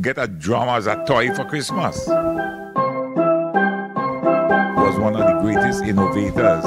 get a drum as a toy for Christmas. Was one of the greatest innovators.